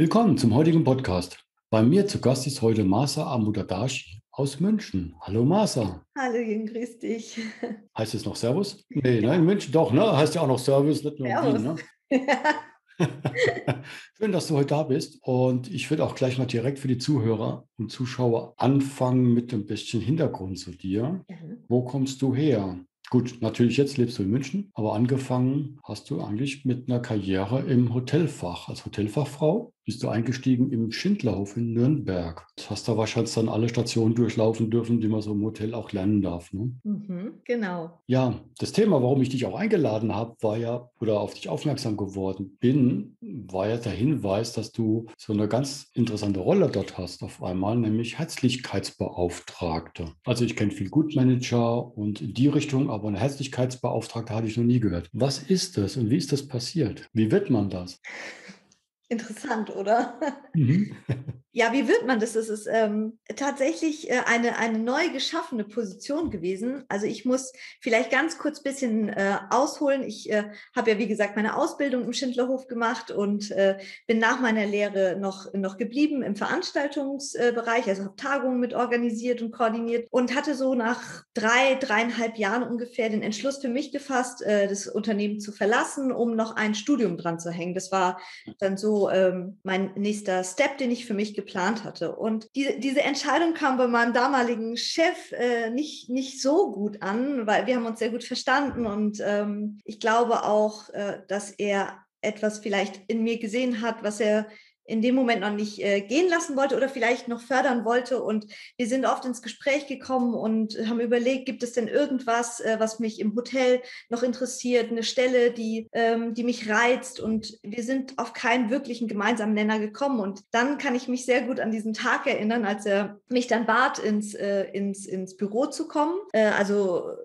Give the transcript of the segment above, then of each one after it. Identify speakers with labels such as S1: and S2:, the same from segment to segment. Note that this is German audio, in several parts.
S1: Willkommen zum heutigen Podcast. Bei mir zu Gast ist heute Masa Amudadashi aus München. Hallo Masa.
S2: Hallo Jürgen, grüß dich.
S1: Heißt es noch Servus? Nee, ne, in München doch, ne? Heißt ja auch noch Service, nicht nur Servus. Wien, ne? Schön, dass du heute da bist. Und ich würde auch gleich mal direkt für die Zuhörer und Zuschauer anfangen mit ein bisschen Hintergrund zu dir. Ja. Wo kommst du her? Gut, natürlich jetzt lebst du in München, aber angefangen hast du eigentlich mit einer Karriere im Hotelfach als Hotelfachfrau bist du eingestiegen im Schindlerhof in Nürnberg. Du hast da wahrscheinlich dann alle Stationen durchlaufen dürfen, die man so im Hotel auch lernen darf. Ne?
S2: Mhm, genau.
S1: Ja, das Thema, warum ich dich auch eingeladen habe, war ja, oder auf dich aufmerksam geworden bin, war ja der Hinweis, dass du so eine ganz interessante Rolle dort hast auf einmal, nämlich Herzlichkeitsbeauftragte. Also ich kenne viel Gutmanager und in die Richtung, aber eine Herzlichkeitsbeauftragte hatte ich noch nie gehört. Was ist das und wie ist das passiert? Wie wird man das?
S2: Interessant, oder? Mhm. Ja, wie wird man das? Das ist ähm, tatsächlich äh, eine, eine neu geschaffene Position gewesen. Also ich muss vielleicht ganz kurz bisschen äh, ausholen. Ich äh, habe ja, wie gesagt, meine Ausbildung im Schindlerhof gemacht und äh, bin nach meiner Lehre noch, noch geblieben im Veranstaltungsbereich, also habe Tagungen mit organisiert und koordiniert und hatte so nach drei, dreieinhalb Jahren ungefähr den Entschluss für mich gefasst, äh, das Unternehmen zu verlassen, um noch ein Studium dran zu hängen. Das war dann so ähm, mein nächster Step, den ich für mich geplant hatte. Und die, diese Entscheidung kam bei meinem damaligen Chef äh, nicht, nicht so gut an, weil wir haben uns sehr gut verstanden und ähm, ich glaube auch, äh, dass er etwas vielleicht in mir gesehen hat, was er in dem Moment noch nicht äh, gehen lassen wollte oder vielleicht noch fördern wollte. Und wir sind oft ins Gespräch gekommen und haben überlegt, gibt es denn irgendwas, äh, was mich im Hotel noch interessiert, eine Stelle, die, ähm, die mich reizt. Und wir sind auf keinen wirklichen gemeinsamen Nenner gekommen. Und dann kann ich mich sehr gut an diesen Tag erinnern, als er mich dann bat, ins, äh, ins, ins Büro zu kommen. Äh, also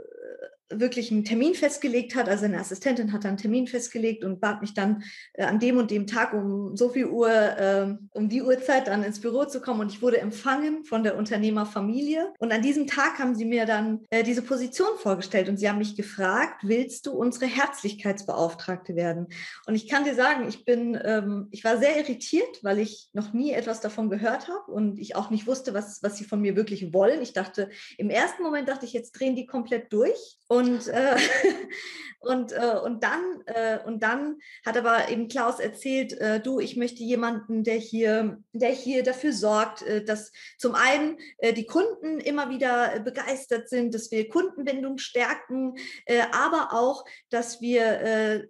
S2: wirklich einen Termin festgelegt hat. Also eine Assistentin hat dann einen Termin festgelegt und bat mich dann äh, an dem und dem Tag um so viel Uhr, äh, um die Uhrzeit dann ins Büro zu kommen. Und ich wurde empfangen von der Unternehmerfamilie. Und an diesem Tag haben sie mir dann äh, diese Position vorgestellt und sie haben mich gefragt, willst du unsere Herzlichkeitsbeauftragte werden? Und ich kann dir sagen, ich bin, ähm, ich war sehr irritiert, weil ich noch nie etwas davon gehört habe und ich auch nicht wusste, was, was sie von mir wirklich wollen. Ich dachte, im ersten Moment dachte ich, jetzt drehen die komplett durch. Äh, und, äh, und, dann, äh, und dann hat aber eben Klaus erzählt, äh, du, ich möchte jemanden, der hier, der hier dafür sorgt, äh, dass zum einen äh, die Kunden immer wieder begeistert sind, dass wir Kundenbindung stärken, aber auch, dass wir,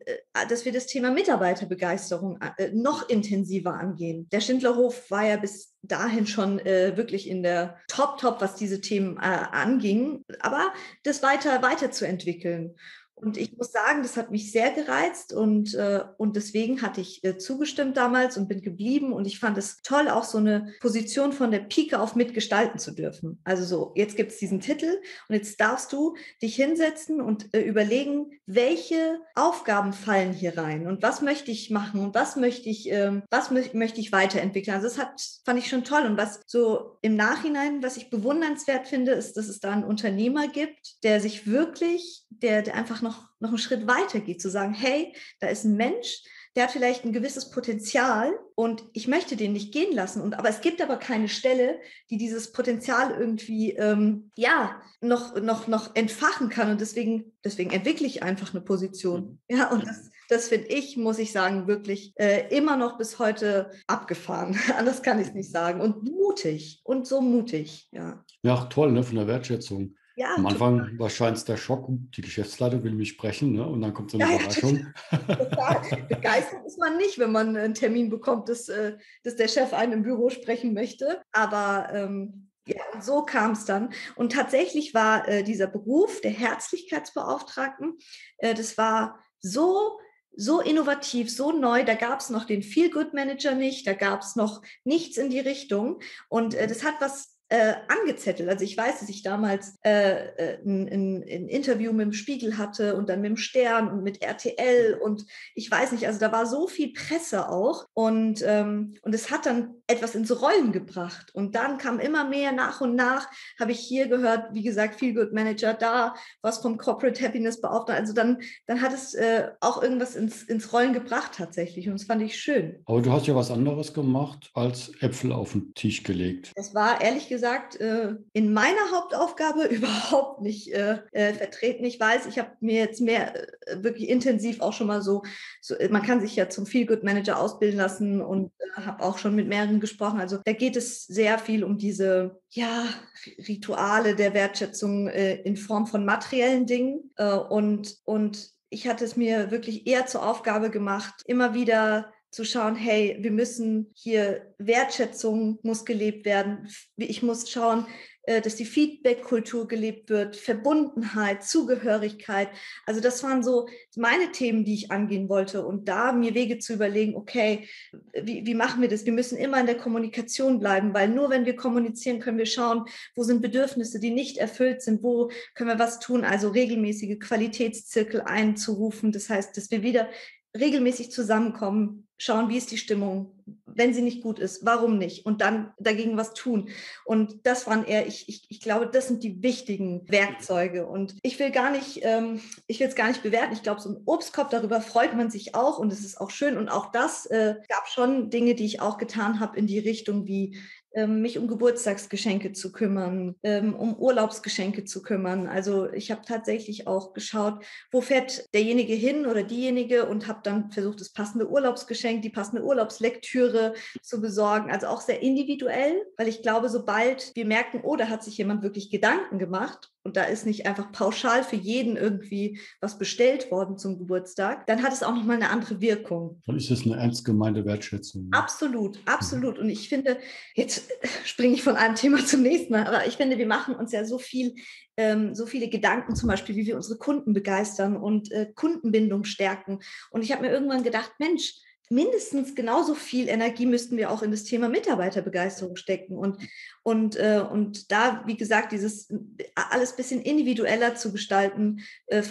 S2: dass wir das Thema Mitarbeiterbegeisterung noch intensiver angehen. Der Schindlerhof war ja bis dahin schon wirklich in der Top-Top, was diese Themen anging, aber das weiter weiterzuentwickeln. Und ich muss sagen, das hat mich sehr gereizt und, äh, und deswegen hatte ich äh, zugestimmt damals und bin geblieben. Und ich fand es toll, auch so eine Position von der Pike auf mitgestalten zu dürfen. Also so, jetzt gibt es diesen Titel und jetzt darfst du dich hinsetzen und äh, überlegen, welche Aufgaben fallen hier rein und was möchte ich machen und was möchte ich, ähm, was mö möchte ich weiterentwickeln. Also das hat, fand ich schon toll. Und was so im Nachhinein, was ich bewundernswert finde, ist, dass es da einen Unternehmer gibt, der sich wirklich, der, der einfach noch, noch einen Schritt weiter geht, zu sagen, hey, da ist ein Mensch, der hat vielleicht ein gewisses Potenzial und ich möchte den nicht gehen lassen. Und aber es gibt aber keine Stelle, die dieses Potenzial irgendwie ähm, ja noch noch noch entfachen kann. Und deswegen deswegen entwickle ich einfach eine Position. Mhm. Ja, und das, das finde ich, muss ich sagen, wirklich äh, immer noch bis heute abgefahren. Anders kann ich es nicht sagen. Und mutig und so mutig. Ja.
S1: Ja, toll, ne, von der Wertschätzung. Ja, Am Anfang total. wahrscheinlich der Schock, die Geschäftsleitung will mich sprechen, ne? und dann kommt so eine ja, Überraschung.
S2: Total. Begeistert ist man nicht, wenn man einen Termin bekommt, dass, äh, dass der Chef einen im Büro sprechen möchte. Aber ähm, ja, so kam es dann. Und tatsächlich war äh, dieser Beruf der Herzlichkeitsbeauftragten, äh, das war so so innovativ, so neu. Da gab es noch den Feel Good Manager nicht, da gab es noch nichts in die Richtung. Und äh, das hat was äh, angezettelt. Also ich weiß, dass ich damals äh, äh, ein, ein, ein, Interview mit dem Spiegel hatte und dann mit dem Stern und mit RTL und ich weiß nicht, also da war so viel Presse auch und, ähm, und es hat dann etwas ins Rollen gebracht und dann kam immer mehr nach und nach, habe ich hier gehört, wie gesagt, Feel Good Manager, da was vom Corporate Happiness Beauftragten, also dann, dann hat es äh, auch irgendwas ins, ins Rollen gebracht tatsächlich und das fand ich schön.
S1: Aber du hast ja was anderes gemacht als Äpfel auf den Tisch gelegt.
S2: Das war ehrlich gesagt äh, in meiner Hauptaufgabe überhaupt nicht äh, äh, vertreten. Ich weiß, ich habe mir jetzt mehr wirklich intensiv auch schon mal so, so, man kann sich ja zum Feel Good Manager ausbilden lassen und habe auch schon mit mehreren gesprochen. Also da geht es sehr viel um diese ja, Rituale der Wertschätzung in Form von materiellen Dingen und, und ich hatte es mir wirklich eher zur Aufgabe gemacht, immer wieder zu schauen, hey, wir müssen hier Wertschätzung muss gelebt werden. Ich muss schauen, äh, dass die Feedback-Kultur gelebt wird, Verbundenheit, Zugehörigkeit. Also das waren so meine Themen, die ich angehen wollte und da mir Wege zu überlegen, okay, wie, wie machen wir das? Wir müssen immer in der Kommunikation bleiben, weil nur wenn wir kommunizieren, können wir schauen, wo sind Bedürfnisse, die nicht erfüllt sind, wo können wir was tun, also regelmäßige Qualitätszirkel einzurufen. Das heißt, dass wir wieder regelmäßig zusammenkommen, schauen, wie ist die Stimmung, wenn sie nicht gut ist, warum nicht und dann dagegen was tun. Und das waren eher, ich, ich, ich glaube, das sind die wichtigen Werkzeuge. Und ich will gar nicht, ähm, ich will es gar nicht bewerten. Ich glaube, so ein Obstkorb, darüber freut man sich auch und es ist auch schön. Und auch das äh, gab schon Dinge, die ich auch getan habe in die Richtung wie mich um Geburtstagsgeschenke zu kümmern, ähm, um Urlaubsgeschenke zu kümmern. Also ich habe tatsächlich auch geschaut, wo fährt derjenige hin oder diejenige und habe dann versucht, das passende Urlaubsgeschenk, die passende Urlaubslektüre zu besorgen. Also auch sehr individuell, weil ich glaube, sobald wir merken, oh, da hat sich jemand wirklich Gedanken gemacht und da ist nicht einfach pauschal für jeden irgendwie was bestellt worden zum Geburtstag, dann hat es auch nochmal eine andere Wirkung.
S1: Dann ist es eine ernst gemeinte Wertschätzung.
S2: Absolut, absolut. Und ich finde, jetzt springe ich von einem Thema zum nächsten, aber ich finde, wir machen uns ja so viel, ähm, so viele Gedanken zum Beispiel, wie wir unsere Kunden begeistern und äh, Kundenbindung stärken. Und ich habe mir irgendwann gedacht, Mensch, mindestens genauso viel Energie müssten wir auch in das Thema Mitarbeiterbegeisterung stecken und, und, äh, und da, wie gesagt, dieses äh, alles ein bisschen individueller zu gestalten, äh,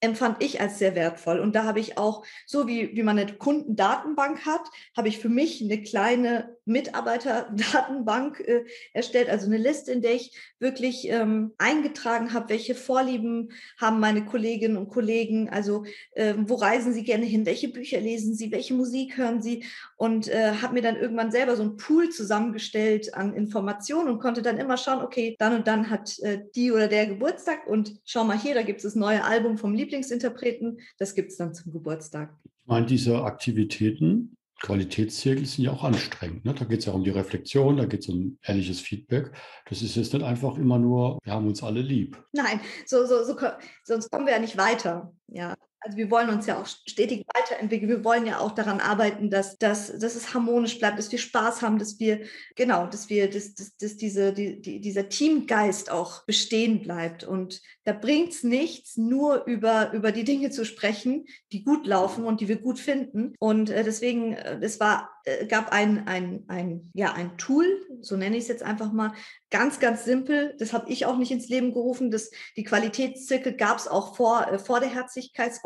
S2: empfand ich als sehr wertvoll. Und da habe ich auch, so wie, wie man eine Kundendatenbank hat, habe ich für mich eine kleine Mitarbeiterdatenbank äh, erstellt, also eine Liste, in der ich wirklich ähm, eingetragen habe, welche Vorlieben haben meine Kolleginnen und Kollegen, also äh, wo reisen sie gerne hin, welche Bücher lesen sie, welche Musik hören sie? Und äh, habe mir dann irgendwann selber so ein Pool zusammengestellt an Informationen und konnte dann immer schauen, okay, dann und dann hat äh, die oder der Geburtstag und schau mal hier, da gibt es das neue Album vom Lieblingsinterpreten, das gibt es dann zum Geburtstag.
S1: Ich meine, diese Aktivitäten, Qualitätszirkel sind ja auch anstrengend. Ne? Da geht es ja um die Reflexion, da geht es um ehrliches Feedback. Das ist jetzt nicht einfach immer nur, wir haben uns alle lieb.
S2: Nein, so, so, so, sonst kommen wir ja nicht weiter. Ja, also wir wollen uns ja auch stetig weiterentwickeln. Wir wollen ja auch daran arbeiten, dass, dass, dass es harmonisch bleibt, dass wir Spaß haben, dass wir, genau, dass wir, dass, dass, dass diese, die, die, dieser Teamgeist auch bestehen bleibt. Und da bringt es nichts, nur über, über die Dinge zu sprechen, die gut laufen und die wir gut finden. Und äh, deswegen, äh, es war, äh, gab ein, ein, ein, ja, ein Tool, so nenne ich es jetzt einfach mal, Ganz, ganz simpel. Das habe ich auch nicht ins Leben gerufen. Das, die Qualitätszirkel gab es auch vor, vor der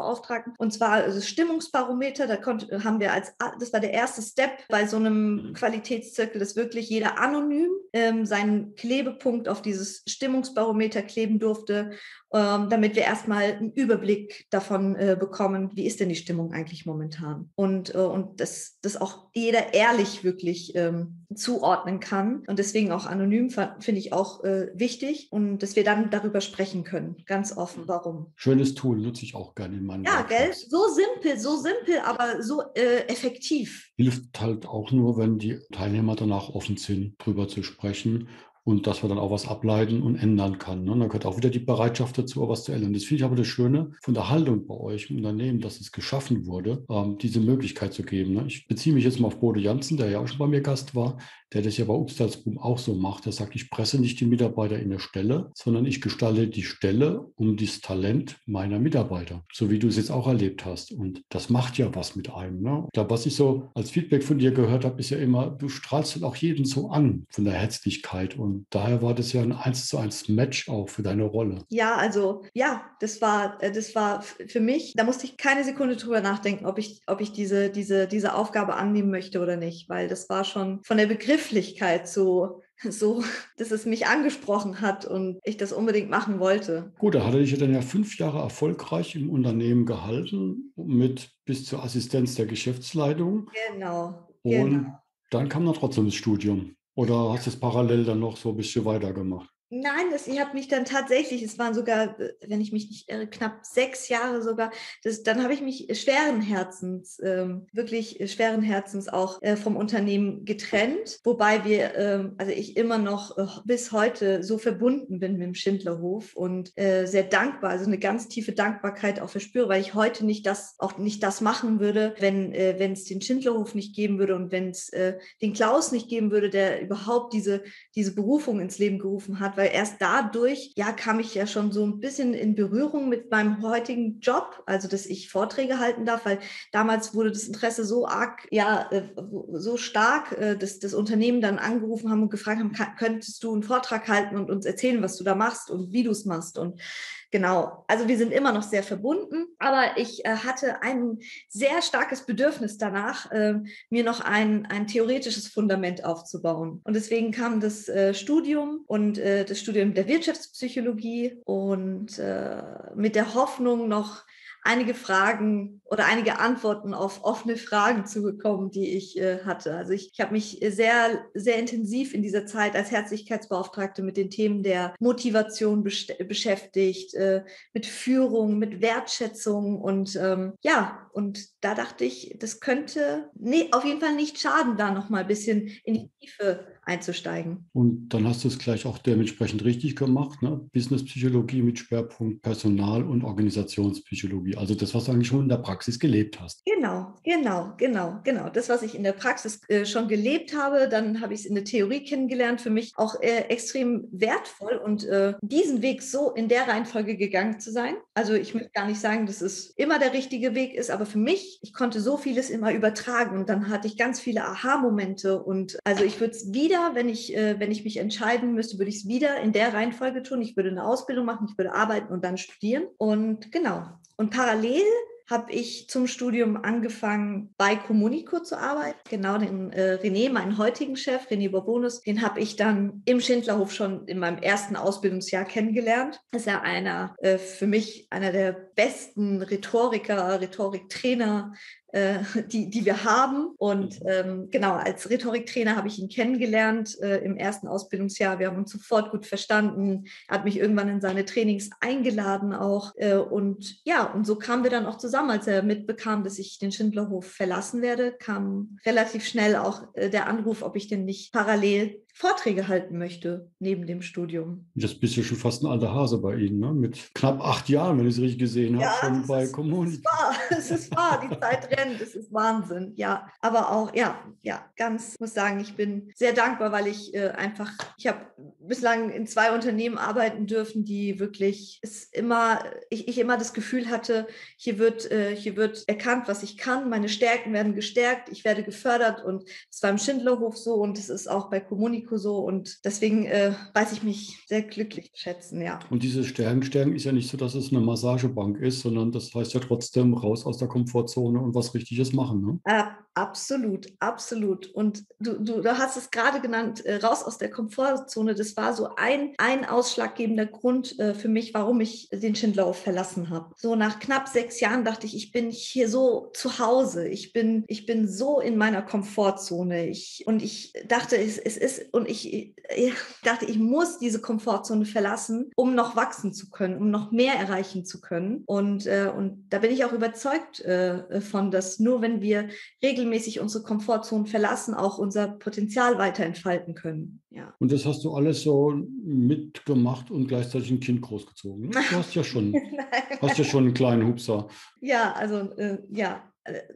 S2: Herzlichkeitsbeauftragten. Und zwar das Stimmungsbarometer. Da konnte, haben wir als, das war der erste Step bei so einem Qualitätszirkel, dass wirklich jeder anonym ähm, seinen Klebepunkt auf dieses Stimmungsbarometer kleben durfte ähm, damit wir erstmal einen Überblick davon äh, bekommen, wie ist denn die Stimmung eigentlich momentan. Und, äh, und dass das auch jeder ehrlich wirklich ähm, zuordnen kann. Und deswegen auch anonym finde ich auch äh, wichtig und dass wir dann darüber sprechen können, ganz offen, warum.
S1: Schönes Tool, nutze ich auch gerne in meinem
S2: Ja, gell? So simpel, so simpel, aber so äh, effektiv.
S1: Hilft halt auch nur, wenn die Teilnehmer danach offen sind, drüber zu sprechen und dass man dann auch was ableiten und ändern kann. Ne? Und dann gehört auch wieder die Bereitschaft dazu, auch was zu ändern. Das finde ich aber das Schöne von der Haltung bei euch im Unternehmen, dass es geschaffen wurde, ähm, diese Möglichkeit zu geben. Ne? Ich beziehe mich jetzt mal auf Bodo Janssen, der ja auch schon bei mir Gast war, der das ja bei Upstalsboom auch so macht. Der sagt, ich presse nicht die Mitarbeiter in der Stelle, sondern ich gestalte die Stelle um das Talent meiner Mitarbeiter, so wie du es jetzt auch erlebt hast. Und das macht ja was mit einem. Ne? Da, was ich so als Feedback von dir gehört habe, ist ja immer, du strahlst halt auch jeden so an von der Herzlichkeit und daher war das ja ein eins zu eins Match auch für deine Rolle.
S2: Ja, also ja, das war, äh, das war für mich, da musste ich keine Sekunde drüber nachdenken, ob ich, ob ich diese, diese, diese Aufgabe annehmen möchte oder nicht, weil das war schon von der Begrifflichkeit so so, dass es mich angesprochen hat und ich das unbedingt machen wollte.
S1: Gut, da hatte ich ja dann ja fünf Jahre erfolgreich im Unternehmen gehalten, mit bis zur Assistenz der Geschäftsleitung.
S2: Genau.
S1: Und genau. dann kam dann trotzdem das Studium. Oder hast du es parallel dann noch so ein bisschen weitergemacht?
S2: Nein, das, ich habe mich dann tatsächlich, es waren sogar, äh, wenn ich mich nicht irre, knapp sechs Jahre sogar, das, dann habe ich mich schweren Herzens, ähm, wirklich schweren Herzens auch äh, vom Unternehmen getrennt, wobei wir, ähm, also ich immer noch äh, bis heute so verbunden bin mit dem Schindlerhof und äh, sehr dankbar, also eine ganz tiefe Dankbarkeit auch verspüre, weil ich heute nicht das, auch nicht das machen würde, wenn äh, wenn es den Schindlerhof nicht geben würde und wenn es äh, den Klaus nicht geben würde, der überhaupt diese, diese Berufung ins Leben gerufen hat, weil erst dadurch, ja, kam ich ja schon so ein bisschen in Berührung mit meinem heutigen Job, also dass ich Vorträge halten darf, weil damals wurde das Interesse so arg, ja, äh, so stark, äh, dass das Unternehmen dann angerufen haben und gefragt haben, könntest du einen Vortrag halten und uns erzählen, was du da machst und wie du es machst? Und Genau, also wir sind immer noch sehr verbunden, aber ich äh, hatte ein sehr starkes Bedürfnis danach, äh, mir noch ein, ein theoretisches Fundament aufzubauen. Und deswegen kam das äh, Studium und äh, das Studium der Wirtschaftspsychologie und äh, mit der Hoffnung noch einige Fragen oder einige Antworten auf offene Fragen zu bekommen, die ich äh, hatte. Also ich, ich habe mich sehr, sehr intensiv in dieser Zeit als Herzlichkeitsbeauftragte mit den Themen der Motivation beschäftigt, äh, mit Führung, mit Wertschätzung und ähm, ja, und da dachte ich, das könnte nee, auf jeden Fall nicht schaden, da nochmal ein bisschen in die Tiefe einzusteigen.
S1: Und dann hast du es gleich auch dementsprechend richtig gemacht, ne? Businesspsychologie mit Schwerpunkt Personal- und Organisationspsychologie. Also das, was du eigentlich schon in der Praxis gelebt hast.
S2: Genau, genau, genau, genau. Das, was ich in der Praxis äh, schon gelebt habe, dann habe ich es in der Theorie kennengelernt. Für mich auch äh, extrem wertvoll und äh, diesen Weg so in der Reihenfolge gegangen zu sein. Also ich möchte gar nicht sagen, dass es immer der richtige Weg ist, aber für mich, ich konnte so vieles immer übertragen und dann hatte ich ganz viele Aha-Momente und also ich würde es wieder wieder, wenn ich, äh, wenn ich mich entscheiden müsste, würde ich es wieder in der Reihenfolge tun. Ich würde eine Ausbildung machen, ich würde arbeiten und dann studieren. Und genau. Und parallel habe ich zum Studium angefangen, bei Communico zu arbeiten. Genau, den äh, René, meinen heutigen Chef, René Bourbonus, den habe ich dann im Schindlerhof schon in meinem ersten Ausbildungsjahr kennengelernt. Ist ja einer, äh, für mich einer der besten Rhetoriker, Rhetoriktrainer, äh, die, die wir haben. Und mhm. ähm, genau, als Rhetoriktrainer habe ich ihn kennengelernt äh, im ersten Ausbildungsjahr. Wir haben uns sofort gut verstanden. Er hat mich irgendwann in seine Trainings eingeladen auch. Äh, und ja, und so kamen wir dann auch zusammen. Als er mitbekam, dass ich den Schindlerhof verlassen werde, kam relativ schnell auch äh, der Anruf, ob ich denn nicht parallel Vorträge halten möchte neben dem Studium.
S1: Das bist ja schon fast ein alter Hase bei Ihnen, ne? mit knapp acht Jahren, wenn ich es richtig gesehen ja, habe, schon bei Community.
S2: Es ist wahr, die Zeit rennt, es ist Wahnsinn, ja. Aber auch, ja, ja, ganz, muss sagen, ich bin sehr dankbar, weil ich äh, einfach, ich habe bislang in zwei Unternehmen arbeiten dürfen, die wirklich, es immer, ich, ich immer das Gefühl hatte, hier wird, äh, hier wird erkannt, was ich kann, meine Stärken werden gestärkt, ich werde gefördert und es war im Schindlerhof so und es ist auch bei Community Mexiko so und deswegen äh, weiß ich mich sehr glücklich schätzen, ja.
S1: Und diese Stärkenstärken ist ja nicht so, dass es eine Massagebank ist, sondern das heißt ja trotzdem raus aus der Komfortzone und was Richtiges machen. Ne?
S2: Äh, absolut, absolut. Und du, du, du hast es gerade genannt, äh, raus aus der Komfortzone. Das war so ein, ein ausschlaggebender Grund äh, für mich, warum ich den Schindlauf verlassen habe. So nach knapp sechs Jahren dachte ich, ich bin hier so zu Hause. Ich bin, ich bin so in meiner Komfortzone. Ich, und ich dachte, es, es ist und ich, ich dachte, ich muss diese Komfortzone verlassen, um noch wachsen zu können, um noch mehr erreichen zu können. Und, äh, und da bin ich auch überzeugt äh, von, dass nur wenn wir regelmäßig unsere Komfortzone verlassen, auch unser Potenzial weiter entfalten können. Ja.
S1: Und das hast du alles so mitgemacht und gleichzeitig ein Kind großgezogen. Du hast ja schon, hast ja schon einen kleinen Hupser.
S2: Ja, also äh, ja,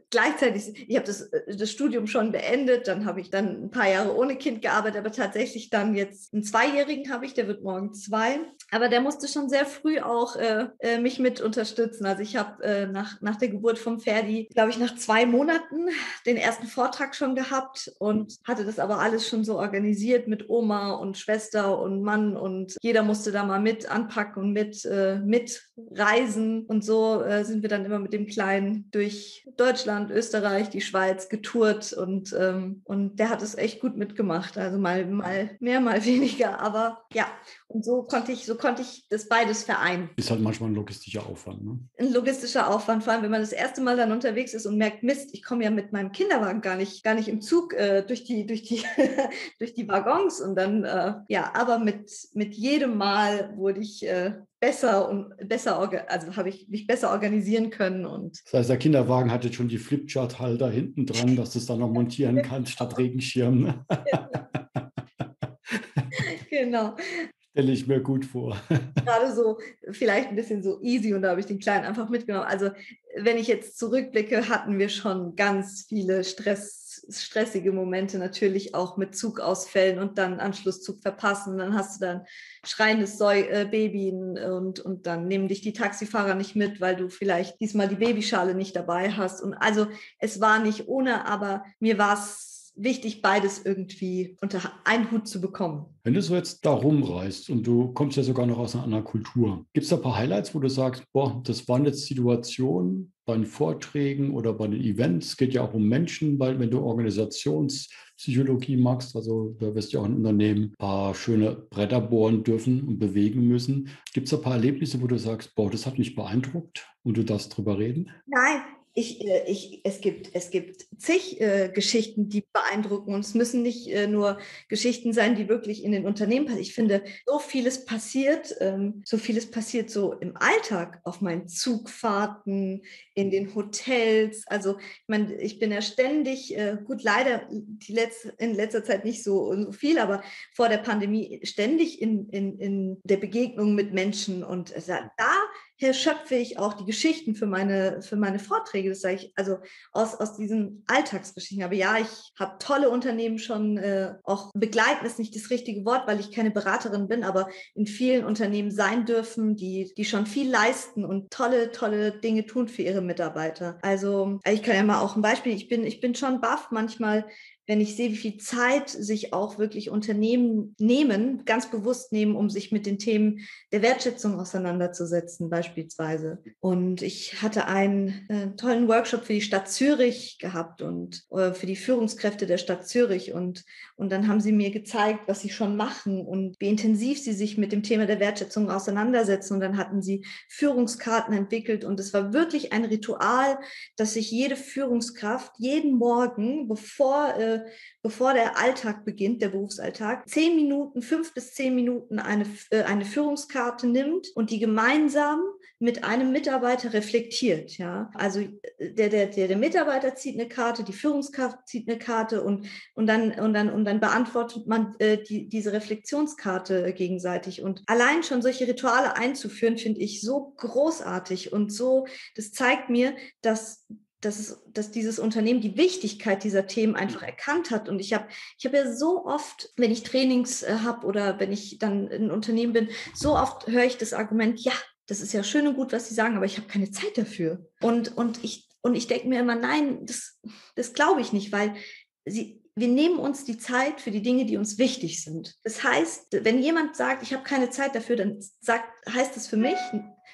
S2: gleichzeitig, ich habe das, äh, das Studium schon beendet, dann habe ich dann ein paar Jahre ohne Kind gearbeitet, aber tatsächlich dann jetzt einen Zweijährigen habe ich, der wird morgen zwei. Aber der musste schon sehr früh auch äh, äh mich mit unterstützen. Also ich habe äh, nach, nach der Geburt vom Ferdi, glaube ich, nach zwei Monaten den ersten Vortrag schon gehabt und hatte das aber alles schon so organisiert mit Oma und Schwester und Mann und jeder musste da mal mit anpacken und mit, äh, mitreisen. Und so äh, sind wir dann immer mit dem Kleinen durch Deutschland, Österreich, die Schweiz getourt und, ähm, und der hat es echt gut mitgemacht. Also mal, mal mehr, mal weniger. Aber ja, und so konnte ich, so konnte ich das beides vereinen.
S1: Ist halt manchmal ein logistischer Aufwand. Ne?
S2: Ein logistischer Aufwand, vor allem wenn man das erste Mal dann unterwegs ist und merkt, Mist, ich komme ja mit meinem Kinderwagen gar nicht, gar nicht im Zug äh, durch, die, durch, die, durch die Waggons. Und dann, äh, ja, aber mit, mit jedem Mal wurde ich äh, besser und besser, also habe ich mich besser organisieren können. Und
S1: das heißt, der Kinderwagen hat jetzt schon die Flipchart-Halter hinten dran, dass du es dann noch montieren kannst statt Regenschirm. Ne?
S2: genau.
S1: Stelle ich mir gut vor.
S2: Gerade so, vielleicht ein bisschen so easy und da habe ich den Kleinen einfach mitgenommen. Also, wenn ich jetzt zurückblicke, hatten wir schon ganz viele Stress, stressige Momente, natürlich auch mit Zugausfällen und dann Anschlusszug verpassen. Dann hast du dann schreiendes Säu äh, Baby und, und dann nehmen dich die Taxifahrer nicht mit, weil du vielleicht diesmal die Babyschale nicht dabei hast. Und also, es war nicht ohne, aber mir war es wichtig, beides irgendwie unter einen Hut zu bekommen.
S1: Wenn du so jetzt da rumreist und du kommst ja sogar noch aus einer anderen Kultur, gibt es da ein paar Highlights, wo du sagst, boah, das waren jetzt Situationen bei den Vorträgen oder bei den Events, es geht ja auch um Menschen, weil wenn du Organisationspsychologie magst, also da wirst du ja auch ein Unternehmen ein paar schöne Bretter bohren dürfen und bewegen müssen. Gibt es ein paar Erlebnisse, wo du sagst, boah, das hat mich beeindruckt und du darfst drüber reden?
S2: Nein, ich, äh, ich, es, gibt, es gibt zig äh, Geschichten, die beeindrucken. Und es müssen nicht äh, nur Geschichten sein, die wirklich in den Unternehmen passieren. Ich finde, so vieles passiert, ähm, so vieles passiert so im Alltag, auf meinen Zugfahrten, in den Hotels. Also, ich meine, ich bin ja ständig, äh, gut, leider die letzte, in letzter Zeit nicht so, so viel, aber vor der Pandemie ständig in, in, in der Begegnung mit Menschen. Und äh, da schöpfe ich auch die Geschichten für meine, für meine Vorträge. Das sage ich also aus, aus diesen Alltagsgeschichten. Aber ja, ich habe tolle Unternehmen schon äh, auch begleiten, ist nicht das richtige Wort, weil ich keine Beraterin bin, aber in vielen Unternehmen sein dürfen, die, die schon viel leisten und tolle, tolle Dinge tun für ihre Mitarbeiter. Also ich kann ja mal auch ein Beispiel, ich bin, ich bin schon baff manchmal, wenn ich sehe, wie viel Zeit sich auch wirklich Unternehmen nehmen, ganz bewusst nehmen, um sich mit den Themen der Wertschätzung auseinanderzusetzen, beispielsweise. Und ich hatte einen äh, tollen Workshop für die Stadt Zürich gehabt und äh, für die Führungskräfte der Stadt Zürich. Und, und dann haben sie mir gezeigt, was sie schon machen und wie intensiv sie sich mit dem Thema der Wertschätzung auseinandersetzen. Und dann hatten sie Führungskarten entwickelt. Und es war wirklich ein Ritual, dass sich jede Führungskraft jeden Morgen, bevor äh, bevor der Alltag beginnt, der Berufsalltag, zehn Minuten, fünf bis zehn Minuten eine, äh, eine Führungskarte nimmt und die gemeinsam mit einem Mitarbeiter reflektiert. Ja? Also äh, der, der, der, der Mitarbeiter zieht eine Karte, die Führungskraft zieht eine Karte und, und, dann, und, dann, und dann beantwortet man äh, die, diese Reflexionskarte gegenseitig. Und allein schon solche Rituale einzuführen, finde ich so großartig und so, das zeigt mir, dass dass, es, dass dieses Unternehmen die Wichtigkeit dieser Themen einfach erkannt hat. Und ich habe ich hab ja so oft, wenn ich Trainings äh, habe oder wenn ich dann in Unternehmen bin, so oft höre ich das Argument, ja, das ist ja schön und gut, was Sie sagen, aber ich habe keine Zeit dafür. Und, und ich, und ich denke mir immer, nein, das, das glaube ich nicht, weil sie, wir nehmen uns die Zeit für die Dinge, die uns wichtig sind. Das heißt, wenn jemand sagt, ich habe keine Zeit dafür, dann sagt, heißt das für mich,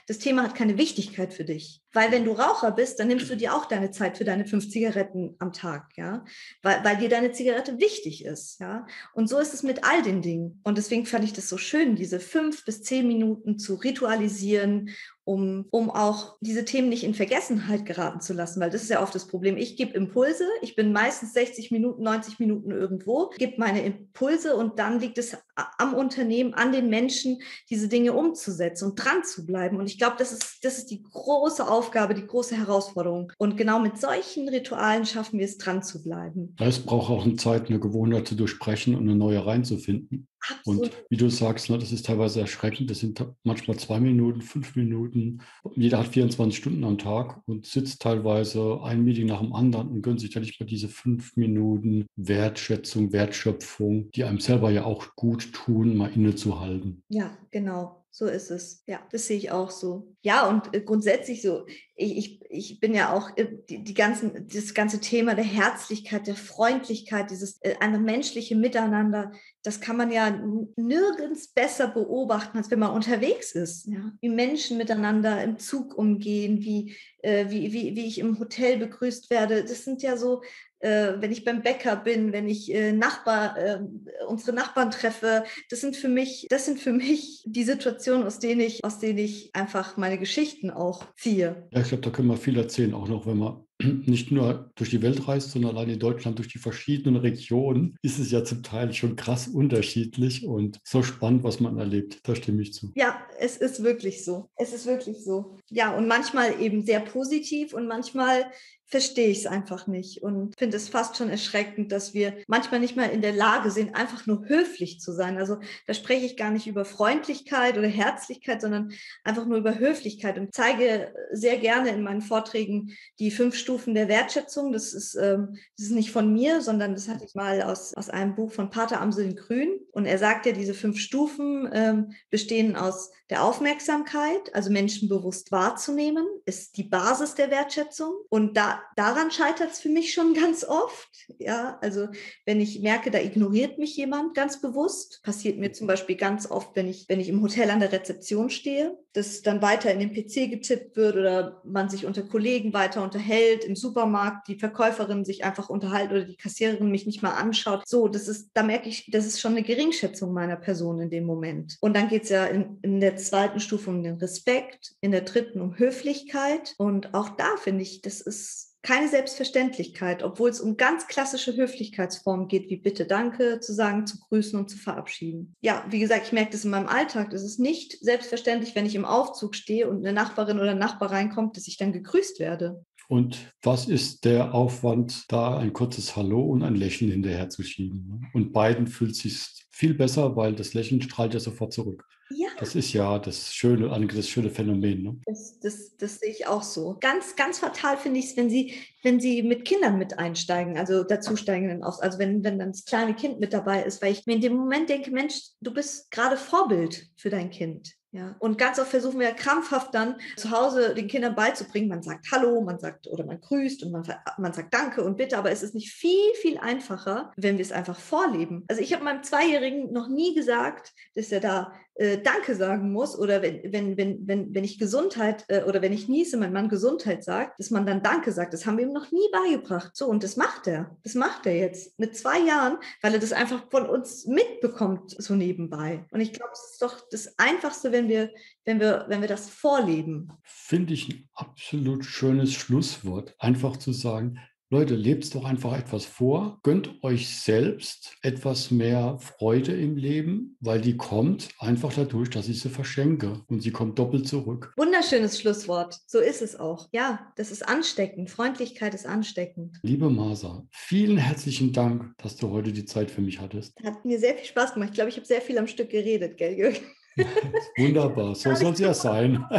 S2: das Thema hat keine Wichtigkeit für dich. Weil wenn du Raucher bist, dann nimmst du dir auch deine Zeit für deine fünf Zigaretten am Tag, ja, weil, weil dir deine Zigarette wichtig ist, ja. Und so ist es mit all den Dingen. Und deswegen fand ich das so schön, diese fünf bis zehn Minuten zu ritualisieren um, um auch diese Themen nicht in Vergessenheit geraten zu lassen, weil das ist ja oft das Problem. Ich gebe Impulse, ich bin meistens 60 Minuten, 90 Minuten irgendwo, gebe meine Impulse und dann liegt es am Unternehmen, an den Menschen, diese Dinge umzusetzen und dran zu bleiben. Und ich glaube, das ist, das ist die große Aufgabe, die große Herausforderung. Und genau mit solchen Ritualen schaffen wir es, dran zu bleiben.
S1: Es braucht auch eine Zeit, eine Gewohnheit zu durchsprechen und eine neue reinzufinden. Absolut. Und wie du sagst, ne, das ist teilweise erschreckend. Das sind manchmal zwei Minuten, fünf Minuten. Jeder hat 24 Stunden am Tag und sitzt teilweise ein Meeting nach dem anderen und gönnt sich dann nicht mal diese fünf Minuten Wertschätzung, Wertschöpfung, die einem selber ja auch gut tun, mal innezuhalten.
S2: Ja, genau. So ist es. Ja, das sehe ich auch so. Ja, und äh, grundsätzlich so, ich, ich, ich bin ja auch äh, die, die ganzen, das ganze Thema der Herzlichkeit, der Freundlichkeit, dieses äh, eine menschliche Miteinander, das kann man ja nirgends besser beobachten, als wenn man unterwegs ist. Ja? Wie Menschen miteinander im Zug umgehen, wie, äh, wie, wie, wie ich im Hotel begrüßt werde. Das sind ja so äh, wenn ich beim Bäcker bin, wenn ich äh, Nachbar, äh, unsere Nachbarn treffe. Das sind für mich, das sind für mich die Situationen, aus denen ich, aus denen ich einfach meine Geschichten auch ziehe.
S1: Ja, ich glaube, da können wir viel erzählen, auch noch, wenn man nicht nur durch die Welt reist, sondern allein in Deutschland durch die verschiedenen Regionen, ist es ja zum Teil schon krass unterschiedlich und so spannend, was man erlebt. Da stimme ich zu.
S2: Ja, es ist wirklich so. Es ist wirklich so. Ja, und manchmal eben sehr positiv und manchmal verstehe ich es einfach nicht und finde es fast schon erschreckend, dass wir manchmal nicht mal in der Lage sind, einfach nur höflich zu sein. Also da spreche ich gar nicht über Freundlichkeit oder Herzlichkeit, sondern einfach nur über Höflichkeit und zeige sehr gerne in meinen Vorträgen die fünf Stufen der Wertschätzung. Das ist, ähm, das ist nicht von mir, sondern das hatte ich mal aus, aus einem Buch von Pater Amseln Grün. Und er sagt ja, diese fünf Stufen ähm, bestehen aus der Aufmerksamkeit, also Menschen bewusst wahrzunehmen, ist die Basis der Wertschätzung. Und da daran scheitert es für mich schon ganz oft. Ja, also wenn ich merke, da ignoriert mich jemand ganz bewusst, passiert mir zum Beispiel ganz oft, wenn ich, wenn ich im Hotel an der Rezeption stehe, dass dann weiter in den PC getippt wird oder man sich unter Kollegen weiter unterhält, im Supermarkt die Verkäuferin sich einfach unterhält oder die Kassiererin mich nicht mal anschaut. So, das ist, da merke ich, das ist schon eine Geringschätzung meiner Person in dem Moment. Und dann geht es ja in, in der zweiten Stufe um den Respekt, in der dritten um Höflichkeit. Und auch da finde ich, das ist keine Selbstverständlichkeit, obwohl es um ganz klassische Höflichkeitsformen geht, wie bitte, danke zu sagen, zu grüßen und zu verabschieden. Ja, wie gesagt, ich merke das in meinem Alltag. Das ist nicht selbstverständlich, wenn ich im Aufzug stehe und eine Nachbarin oder ein Nachbar reinkommt, dass ich dann gegrüßt werde.
S1: Und was ist der Aufwand, da ein kurzes Hallo und ein Lächeln hinterher zu schieben? Ne? Und beiden fühlt sich viel besser, weil das Lächeln strahlt ja sofort zurück. Ja. Das ist ja das schöne, das schöne Phänomen. Ne?
S2: Das, das, das sehe ich auch so. Ganz, ganz fatal finde ich es, wenn Sie, wenn Sie mit Kindern mit einsteigen, also dazusteigen. Also wenn, wenn dann das kleine Kind mit dabei ist, weil ich mir in dem Moment denke, Mensch, du bist gerade Vorbild für dein Kind. Ja, und ganz oft versuchen wir krampfhaft dann zu Hause den Kindern beizubringen, man sagt Hallo, man sagt oder man grüßt und man, man sagt Danke und Bitte, aber es ist nicht viel, viel einfacher, wenn wir es einfach vorleben. Also ich habe meinem Zweijährigen noch nie gesagt, dass er da äh, Danke sagen muss oder wenn, wenn, wenn, wenn, wenn ich Gesundheit äh, oder wenn ich niese, mein Mann Gesundheit sagt, dass man dann Danke sagt. Das haben wir ihm noch nie beigebracht. So, und das macht er. Das macht er jetzt mit zwei Jahren, weil er das einfach von uns mitbekommt, so nebenbei. Und ich glaube, es ist doch das Einfachste, wenn wir, wenn wir, wenn wir das vorleben.
S1: Finde ich ein absolut schönes Schlusswort, einfach zu sagen, Leute, lebt doch einfach etwas vor, gönnt euch selbst etwas mehr Freude im Leben, weil die kommt einfach dadurch, dass ich sie verschenke und sie kommt doppelt zurück.
S2: Wunderschönes Schlusswort. So ist es auch. Ja, das ist ansteckend. Freundlichkeit ist ansteckend.
S1: Liebe Masa, vielen herzlichen Dank, dass du heute die Zeit für mich hattest.
S2: Hat mir sehr viel Spaß gemacht. Ich glaube, ich habe sehr viel am Stück geredet, gell, Jürgen?
S1: Wunderbar, so soll es ja sein.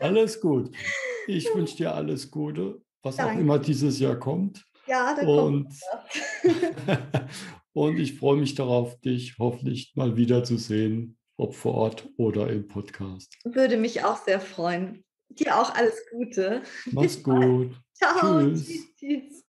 S1: alles gut. Ich wünsche dir alles Gute was Danke. auch immer dieses Jahr kommt.
S2: Ja, da
S1: und, kommt und ich freue mich darauf, dich hoffentlich mal wiederzusehen, ob vor Ort oder im Podcast.
S2: Würde mich auch sehr freuen. Dir auch alles Gute.
S1: Mach's gut.
S2: Ciao. Tschüss. tschüss.